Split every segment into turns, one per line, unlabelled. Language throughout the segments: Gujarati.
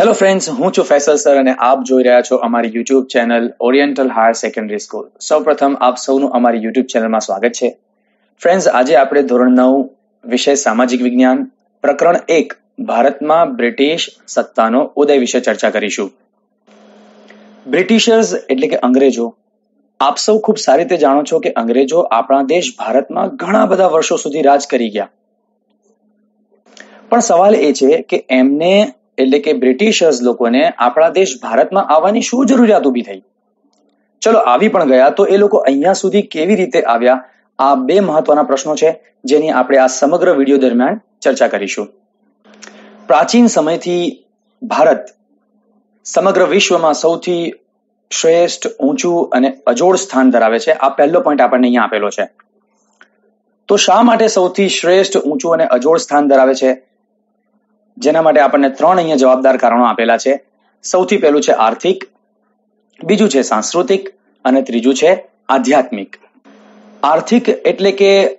હેલો ફ્રેન્ડ્સ હું છું ફેસલ સર અને આપ જોઈ રહ્યા છો અમારી YouTube channel oriental higher secondary school સૌપ્રથમ આપ સૌનું અમારી યુટ્યુબ ચેનલમાં સ્વાગત છે. ફ્રેન્ડ્સ આજે આપણે ધોરણ નવ વિષય સામાજિક વિજ્ઞાન, પ્રકરણ એક, ભારતમાં બ્રિટિશ સત્તાનો ઉદય વિશે ચર્ચા કરીશું. બ્રિટિશર્સ એટલે કે અંગ્રેજો, આપ સૌ ખૂબ સારી રીતે જાણો છો કે અંગ્રેજો આપણા દેશ ભારતમાં ઘણા બધા વર્ષો સુધી રાજ કરી ગયા. પણ સવાલ એ છે કે એમને એટલે કે બ્રિટિશર્સ લોકોને આપણા દેશ ભારતમાં આવવાની શું જરૂરિયાત ઊભી થઈ? ચલો, આવી પણ ગયા તો એ લોકો અહીંયા સુધી કેવી રીતે આવ્યા? આ બે મહત્વના પ્રશ્નો છે, જેની આપણે આ સમગ્ર વીડિયો દરમિયાન ચર્ચા કરીશું. પ્રાચીન સમયથી ભારત સમગ્ર વિશ્વમાં સૌથી શ્રેષ્ઠ, ઊંચું અને અજોડ સ્થાન ધરાવે છે. આ પહેલો પોઈન્ટ આપણને અહીંયા આપેલો છે. તો શા માટે સૌથી શ્રેષ્ઠ, ઊંચું અને અજોડ સ્થાન ધરાવે છે? જેના માટે આપણને ત્રણ અહીંયા જવાબદાર કારણો આપેલા છે. સૌથી પહેલું છે આર્થિક, બીજું છે સાંસ્કૃતિક અને ત્રીજું છે આધ્યાત્મિક. આર્થિક એટલે કે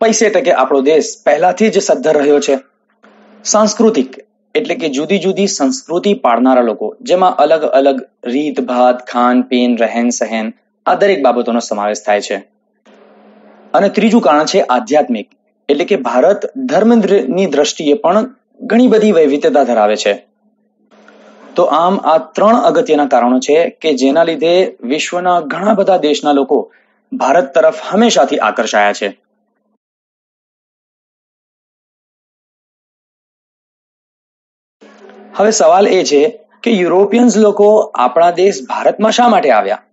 પૈસે ટકે આપણો દેશ પહેલાથી જ સદ્ધર રહ્યો છે. સાંસ્કૃતિક એટલે કે જુદી જુદી સંસ્કૃતિ પાળનારા લોકો, જેમાં અલગ અલગ રીત, ભાત, ખાન, પીન, રહેન સહેન આ દરેક બાબતોનો સમાવેશ થાય છે. અને ત્રીજું કારણ છે આધ્યાત્મિક. એટલે કે ભારત ધર્મની દ્રષ્ટિએ પણ ઘણી બધી વૈવિધ્યતા ધરાવે છે. તો આમ આ ત્રણ અગત્યના કારણો છે કે જેના લીધે વિશ્વના ઘણા બધા દેશના લોકો ભારત તરફ હંમેશાથી આકર્ષાયા છે. હવે સવાલ એ છે કે યુરોપિયન્સ લોકો આપણા દેશ ભારતમાં શા માટે આવ્યા?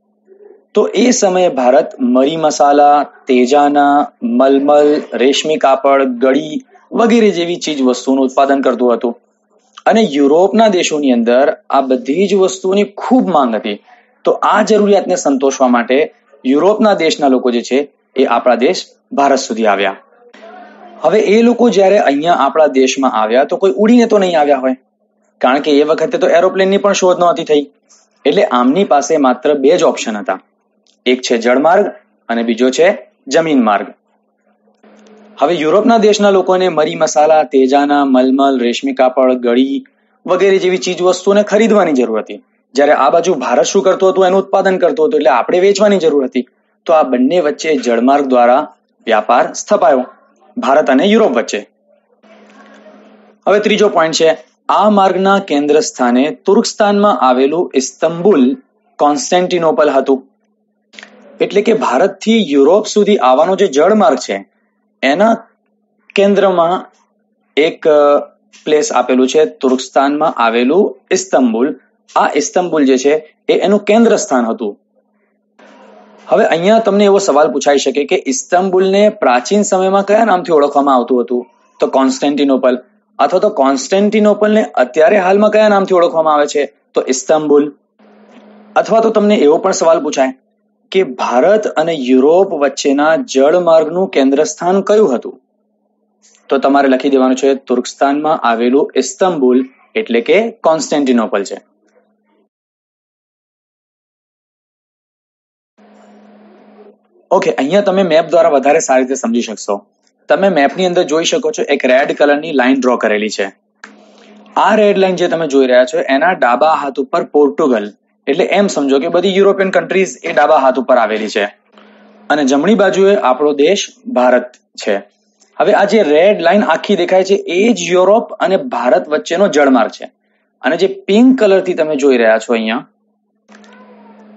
તો એ સમયે ભારત મરી મસાલા, તેજાના, મલમલ, રેશમી કાપડ, ગળી વગેરે જેવી ચીજ વસ્તુઓનું ઉત્પાદન કરતું હતું. અને યુરોપના દેશોની અંદર આ બધી જ વસ્તુઓની ખૂબ માંગ હતી. તો આ જરૂરિયાતને સંતોષવા માટે યુરોપના દેશના લોકો જે છે એ આપણા દેશ ભારત સુધી આવ્યા. હવે એ લોકો જ્યારે અહીંયા આપણા દેશમાં આવ્યા તો કોઈ ઉડીને તો નહીં આવ્યા હોય. કારણ કે એ વખતે તો એરોપ્લેનની પણ શોધ નહોતી થઈ. એટલે આમની પાસે માત્ર બે જ ઓપ્શન હતા. એક છે જળમાર્ગ અને બીજો છે જમીન માર્ગ. હવે યુરોપના દેશના લોકોને મરી મસાલા, તેજાના મલમલ, રેશમી કાપડ, ગળી વગેરે જેવી ચીજ વસ્તુઓને ખરીદવાની જરૂર હતી. જ્યારે આ બાજુ ભારત શું કરતું હતું, એનું ઉત્પાદન કરતું હતું, એટલે આપણે વેચવાની જરૂર હતી. તો આ બંને વચ્ચે જળમાર્ગ દ્વારા વ્યાપાર સ્થપાયો, ભારત અને યુરોપ વચ્ચે. હવે ત્રીજો પોઈન્ટ છે, આ માર્ગના કેન્દ્ર સ્થાને તુર્કસ્તાનમાં આવેલું ઇસ્તંબુલ કોન્સ્ટેન્ટિનોપલ હતું. એટલે કે ભારતથી યુરોપ સુધી આવવાનો જે જળમાર્ગ છે, એના કેન્દ્રમાં એક પ્લેસ આપેલું છે, તુર્કસ્તાનમાં આવેલું ઇસ્તંબુલ. આ ઇસ્તંબુલ જે છે, એ એનું કેન્દ્ર સ્થાન હતું. હવે અહીંયા તમને એવો સવાલ પૂછાઈ શકે કે ઇસ્તંબુલને પ્રાચીન સમયમાં કયા નામથી ઓળખવામાં આવતું હતું? તો કોન્સ્ટેન્ટિનોપલ. અથવા તો કોન્સ્ટેન્ટિનોપલને અત્યારે હાલમાં કયા નામથી ઓળખવામાં આવે છે? તો ઇસ્તંબુલ. અથવા તો તમને એવો પણ સવાલ પૂછાય કે ભારત અને યુરોપ વચ્ચેના જળમાર્ગનું કેન્દ્ર સ્થાન કયું હતું? તો તમારે લખી દેવાનું છે, તુર્કસ્તાનમાં આવેલું ઇસ્તંબુલ, એટલે કે કોન્સ્ટેન્ટિનોપલ છે. ઓકે, અહીંયા તમે મેપ દ્વારા વધારે સારી રીતે સમજી શકશો. તમે મેપની અંદર જોઈ શકો છો, એક રેડ કલરની લાઈન ડ્રો કરેલી છે. આ રેડ લાઈન જે તમે જોઈ રહ્યા છો, એના ડાબા હાથ ઉપર પોર્ટુગલ. એટલે એમ સમજો કે બધી યુરોપિયન કન્ટ્રીઝ એ ડાબા હાથ ઉપર આવેલી છે. અને જમણી બાજુએ આપણો દેશ ભારત છે. હવે આ જે રેડ લાઈન આખી દેખાય છે એ જ યુરોપ અને ભારત વચ્ચેનો જળમાર્ગ છે. અને જે પિંક કલરથી તમે જોઈ રહ્યા છો અહીંયા,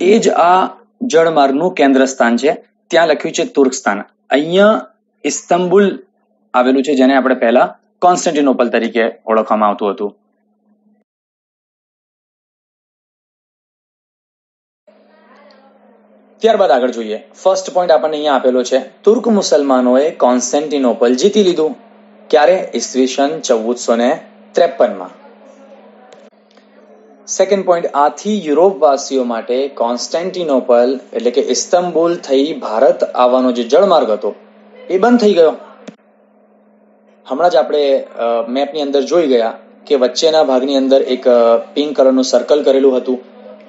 એ જ આ જળમાર્ગનું કેન્દ્ર સ્થાન છે. ત્યાં લખ્યું છે તુર્કસ્તાન. અહીંયા ઇસ્તંબુલ આવેલું છે જેને આપણે પહેલા કોન્સ્ટન્ટિનોપલ તરીકે ઓળખવામાં આવતું હતું. ત્યારબાદ આગળ જોઈએ. ફર્સ્ટ પોઈન્ટ આપણને અહીંયા આપેલો છે. તુર્ક મુસલમાનોએ કોન્સ્ટેન્ટિનોપલ જીતી લીધું. ક્યારે? ઈસવીસન ચૌદસો ને ત્રેપનમાં. સેકન્ડ પોઈન્ટ આથી યુરોપવાસીઓ માટે કોન્સ્ટેન્ટિનોપલ, એટલે કે ઇસ્તંબુલ થઈ ભારત આવવાનો જે જળમાર્ગ હતો, એ બંધ થઈ ગયો. હમણાં જ આપણે મેપની અંદર જોઈ ગયા કે વચ્ચેના ભાગની અંદર એક પિંક કલરનું સર્કલ કરેલું હતું.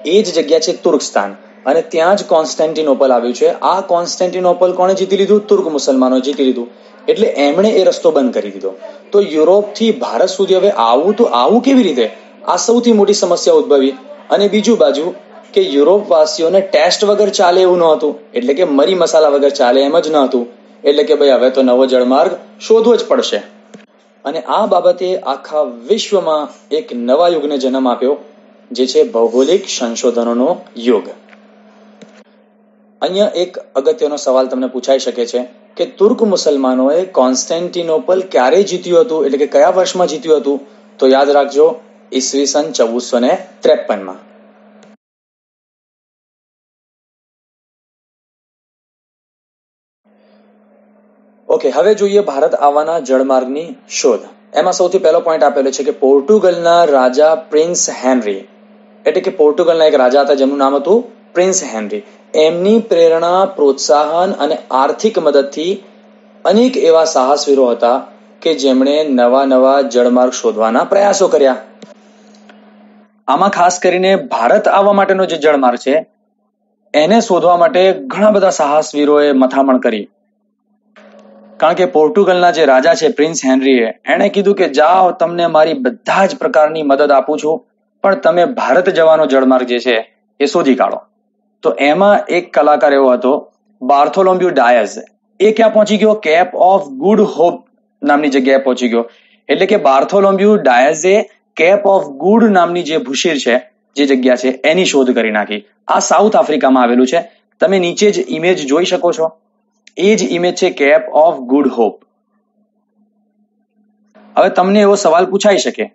એ જ જગ્યા છે તુર્કસ્તાન. અને ત્યાં જ કોન્સ્ટેન્ટિનોપલ આવ્યું છે. આ કોન્સ્ટેન્ટિનોપલ કોણે જીતી લીધું? તુર્ક મુસલમાનો જીતી લીધું. એટલે એમણે એ રસ્તો બંધ કરી દીધો. તો યુરોપથી ભારત સુધી હવે આવું તો આવું કેવી રીતે? આ સૌથી મોટી સમસ્યા ઉદ્ભવી. અને બીજું બાજુ કે યુરોપવાસીઓને ટેસ્ટ વગર ચાલે એવું ન હતું. એટલે કે મરી મસાલા વગર ચાલે એમ જ ન હતું. એટલે કે ભાઈ હવે તો નવો જળમાર્ગ શોધવો જ પડશે. અને આ બાબતે આખા વિશ્વમાં એક નવા યુગને જન્મ આપ્યો, જે છે ભૌગોલિક સંશોધનોનો યુગ. અહીંયા એક અગત્યનો સવાલ તમને પૂછાઈ શકે છે કે તુર્ક મુસલમાનોએ કોન્સ્ટેન્ટિનોપલ ક્યારે જીત્યું હતું? એટલે કે કયા વર્ષમાં જીત્યું હતું? તો યાદ રાખજો ઈસવીસન ચૌદસો ને ત્રેપનમાં ઓકે, હવે જોઈએ ભારત આવવાના જળમાર્ગની શોધ. એમાં સૌથી પહેલો પોઈન્ટ આપેલો છે કે પોર્ટુગલના રાજા પ્રિન્સ હેનરી. એટલે કે પોર્ટુગલના એક રાજા હતા, જેમનું નામ હતું પ્રિન્સ હેનરી. એમની પ્રેરણા, પ્રોત્સાહન અને આર્થિક મદદથી અનેક એવા સાહસવીરો હતા કે જેમણે નવા નવા જળમાર્ગ શોધવાના પ્રયાસો કર્યા. આમાં ખાસ કરીને ભારત આવવા માટેનો જે જળમાર્ગ છે, એને શોધવા માટે ઘણા બધા સાહસવીરોએ મથામણ કરી. કારણ કે પોર્ટુગલના જે રાજા છે, પ્રિન્સ હેનરીએ, એણે કીધું કે, જાઓ, તમને મારી બધા જ પ્રકારની મદદ આપું છું, પણ તમે ભારત જવાનો જળમાર્ગ જે છે, એ શોધી કાઢો. તો એમાં એક કલાકાર એવો હતો બાર્થોલોમ્બ્યુ ડાયઝ. એ ક્યાં પહોંચી ગયો? કેપ ઓફ ગુડ હોપ નામની જગ્યાએ પહોંચી ગયો. એટલે કે બાર્થોલોમ્બ્યુ ડાયઝે કેપ ઓફ ગુડ નામની જે ભૂશીર છે, જે જગ્યા છે, એની શોધ કરી નાખી. આ સાઉથ આફ્રિકામાં આવેલું છે. તમે નીચે જ ઇમેજ જોઈ શકો છો. એ જ ઇમેજ છે કેપ ઓફ ગુડ હોપ. હવે તમને એવો સવાલ પૂછાઈ શકે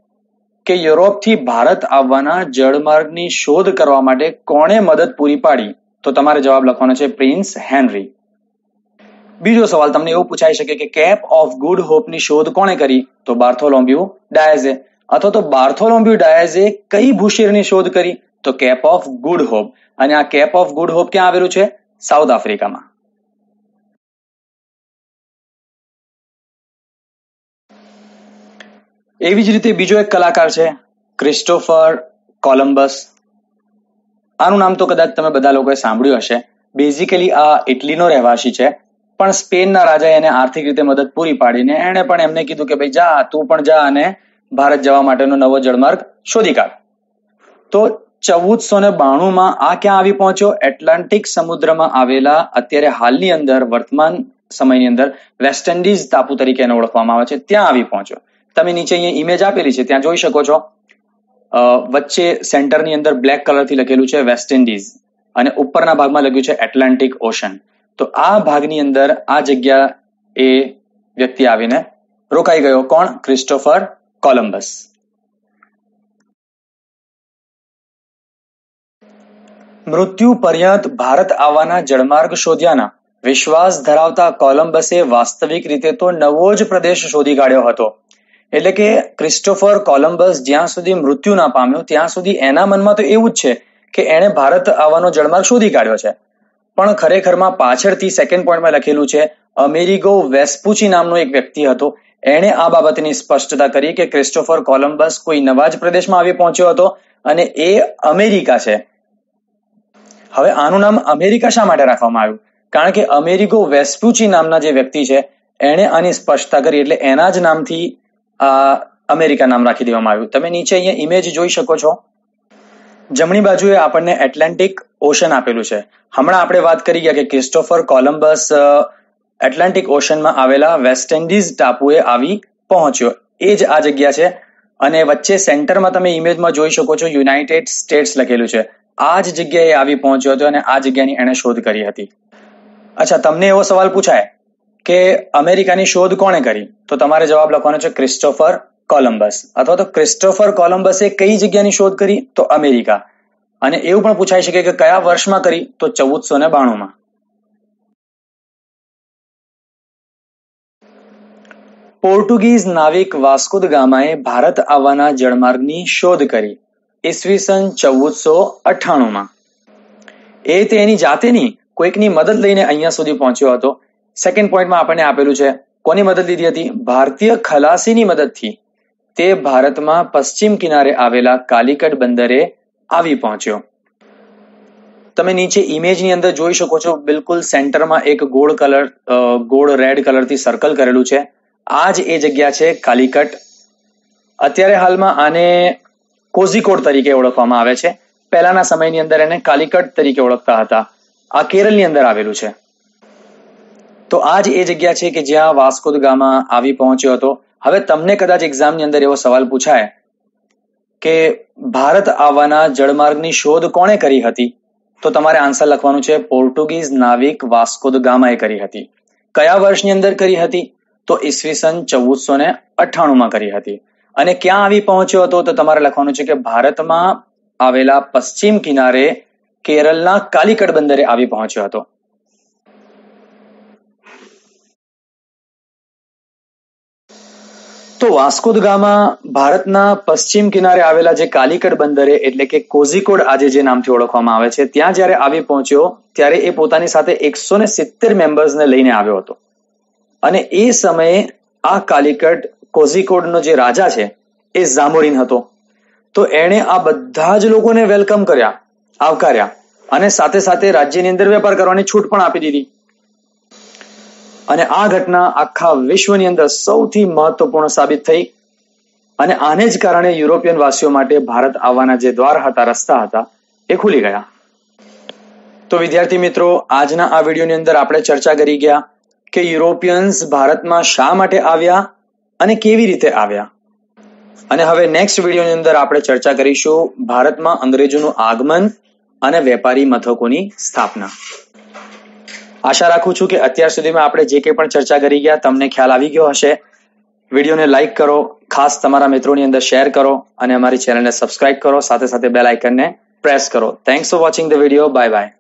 કે યુરોપથી ભારત આવવાના જળમાર્ગની શોધ કરવા માટે કોણે મદદ પૂરી પાડી? તો તમારે જવાબ લખવાનો છે પ્રિન્સ હેનરી. બીજો સવાલ તમને એવો પૂછાઈ શકે કે કેપ ઓફ ગુડ હોપની શોધ કોણે કરી? તો બાર્થોલોમ્બ્યુ ડાયઝે. અથવા તો બાર્થોલોમ્બ્યુ ડાયઝે કઈ ભૂશીરની શોધ કરી? તો કેપ ઓફ ગુડ હોપ. અને આ કેપ ઓફ ગુડ હોપ ક્યાં આવેલું છે? સાઉથ આફ્રિકામાં. એવી જ રીતે બીજો એક કલાકાર છે ક્રિસ્ટોફર કોલમ્બસ આનું નામ તો કદાચ તમે બધા લોકોએ સાંભળ્યું હશે. બેઝિકલી આ ઇટલીનો રહેવાસી છે, પણ સ્પેનના રાજાએ એને આર્થિક રીતે મદદ પૂરી પાડીને એણે પણ એમને કીધું કે, ભાઈ જા, તું પણ જા અને ભારત જવા માટેનો નવો જળમાર્ગ શોધી કાઢ. તો ચૌદસો ને બાણુંમાં આ ક્યાં આવી પહોંચ્યો? એટલાન્ટિક સમુદ્રમાં આવેલા અત્યારે હાલની અંદર વર્તમાન સમયની અંદર વેસ્ટ ઇન્ડિઝ ટાપુ તરીકે એને ઓળખવામાં આવે છે. ત્યાં આવી પહોંચ્યો. તમે નીચે અહીંયા ઇમેજ આપેલી છે, ત્યાં જોઈ શકો છો. વચ્ચે સેન્ટરની અંદર બ્લેક કલરથી લખેલું છે વેસ્ટ ઇન્ડિઝ અને ઉપરના ભાગમાં લખ્યું છે એટલાન્ટિક ઓશન તો આ ભાગની અંદર આ જગ્યા એ વ્યક્તિ આવીને રોકાઈ ગયો. કોણ? ક્રિસ્ટોફર કોલમ્બસ મૃત્યુ પર્યંત ભારત આવવાના જળમાર્ગ શોધ્યાના વિશ્વાસ ધરાવતા કોલમ્બસે વાસ્તવિક રીતે તો નવો જ પ્રદેશ શોધી કાઢ્યો હતો. એટલે કે ક્રિસ્ટોફર કોલમ્બસ જ્યાં સુધી મૃત્યુ ના પામ્યો, ત્યાં સુધી એના મનમાં તો એવું જ છે કે એણે ભારત આવવાનો જળમાર્ગ શોધી કાઢ્યો છે. પણ ખરેખરમાં પાછળથી સેકન્ડ પોઈન્ટમાં લખેલું છે, અમેરિગો વેસ્પુચી નામનો એક વ્યક્તિ હતો. એણે આ બાબતની સ્પષ્ટતા કરી કે ક્રિસ્ટોફર કોલમ્બસ કોઈ નવા જ પ્રદેશમાં આવી પહોંચ્યો હતો અને એ અમેરિકા છે. હવે આનું નામ અમેરિકા શા માટે રાખવામાં આવ્યું? કારણ કે અમેરિગો વેસ્પુચી નામના જે વ્યક્તિ છે, એણે આની સ્પષ્ટતા કરી એટલે એના જ નામથી અમેરિકા નામ રાખી દેવામાં આવ્યું. તમે નીચે અહીંયા ઇમેજ જોઈ શકો છો. જમણી બાજુએ આપણને એટલાન્ટિક ઓશન આપેલું છે. હમણાં આપણે વાત કરી ગયા કે ક્રિસ્ટોફર કોલમ્બસ એટલાન્ટિક ઓશનમાં આવેલા વેસ્ટ ઇન્ડિઝ ટાપુએ આવી પહોંચ્યો. એ જ આ જગ્યા છે. અને વચ્ચે સેન્ટરમાં તમે ઇમેજમાં જોઈ શકો છો યુનાઇટેડ સ્ટેટ્સ લખેલું છે. આ જ જગ્યાએ આવી પહોંચ્યો હતો અને આ જગ્યાની એણે શોધ કરી હતી. અચ્છા, તમને એવો સવાલ પૂછાય? કે અમેરિકાની શોધ કોણે કરી? તો તમારે જવાબ લખવાનો છે ક્રિસ્ટોફર કોલમ્બસ અથવા તો ક્રિસ્ટોફર કોલમ્બસે કઈ જગ્યાની શોધ કરી? તો અમેરિકા. અને એવું પણ પૂછાઈ શકે કે કયા વર્ષમાં કરી? તો ચૌદસો ને બાણુંમાં. પોર્ટુગીઝ નાવિક વાસ્કુદ ગામાએ ભારત આવવાના જળમાર્ગની શોધ કરી. ઈસવીસન ચૌદસો અઠ્ઠાણુંમાં. એ તેની જાતે નહીં કોઈકની મદદ લઈને અહીંયા સુધી પહોંચ્યો હતો. સેકન્ડ પોઈન્ટમાં આપણને આપેલું છે, કોની મદદ લીધી હતી? ભારતીય ખલાસીની મદદથી. તે ભારતમાં પશ્ચિમ કિનારે આવેલા કાલિકટ બંદરે આવી પહોંચ્યો. તમે નીચે ઇમેજની અંદર જોઈ શકો છો, બિલકુલ સેન્ટરમાં એક ગોળ કલર ગોળ રેડ કલરથી સર્કલ કરેલું છે. આ જ એ જગ્યા છે કાલિકટ. અત્યારે હાલમાં આને કોઝીકોડ તરીકે ઓળખવામાં આવે છે. પહેલાના સમયની અંદર એને કાલિકટ તરીકે ઓળખતા હતા. આ કેરળની અંદર આવેલું છે. તો આ જ એ જગ્યા છે કે જ્યાં વાસ્કો ગામા આવી પહોંચ્યો હતો. હવે તમને કદાચ એક્ઝામની અંદર એવો સવાલ પૂછાય કે ભારત આવવાના જળમાર્ગની શોધ કોણે કરી હતી? તો તમારે આન્સર લખવાનું છે પોર્ટુગીઝ નાવિક વાસ્કો ગામાએ કરી હતી. કયા વર્ષની અંદર કરી હતી? તો ઈસવીસન ચૌદસો ને અઠ્ઠાણું માં કરી હતી. અને ક્યાં આવી પહોંચ્યો હતો? તો તમારે લખવાનું છે કે ભારતમાં આવેલા પશ્ચિમ કિનારે કેરળના કાલિકટ બંદરે આવી પહોંચ્યો હતો. તો વાસ્કો ગામા ભારતના પશ્ચિમ કિનારે આવેલા જે કાલિકડ બંદરે એટલે કે કોઝિકોડ આજે જે નામથી ઓળખવામાં આવે છે, ત્યાં જ્યારે આવી પહોંચ્યો, ત્યારે એ પોતાની સાથે એકસો ને સિત્તેર મેમ્બર્સને લઈને આવ્યો હતો. અને એ સમયે આ કાલિકટ કોઝિકોડનો જે રાજા છે, એ ઝામોરીન હતો. તો એણે આ બધા જ લોકોને વેલકમ કર્યા, આવકાર્યા અને સાથે સાથે રાજ્યની અંદર વેપાર કરવાની છૂટ પણ આપી દીધી. અને આ ઘટના આખા વિશ્વની અંદર સૌથી મહત્વપૂર્ણ સાબિત થઈ. અને આને જ કારણે યુરોપિયન વાસીઓ માટે ભારત આવવાના જે દ્વાર હતા, રસ્તા હતા, એ ખુલી ગયા. તો વિદ્યાર્થી મિત્રો, આજના આ વિડીયોની અંદર આપણે ચર્ચા કરી ગયા કે યુરોપિયન્સ ભારતમાં શા માટે આવ્યા અને કેવી રીતે આવ્યા. અને હવે નેક્સ્ટ વિડીયોની અંદર આપણે ચર્ચા કરીશું ભારતમાં અંગ્રેજોનું આગમન અને વેપારી મથકોની સ્થાપના. આશા રાખું છું કે અત્યાર સુધીમાં આપણે જે કંઈ પણ ચર્ચા કરી ગયા, તમને ખ્યાલ આવી ગયો હશે. વિડીયોને લાઇક કરો, ખાસ તમારા મિત્રોની અંદર શેર કરો અને અમારી ચેનલને સબસ્ક્રાઇબ કરો, સાથે સાથે બેલ આઇકનને પ્રેસ કરો. Thanks for watching the video bye bye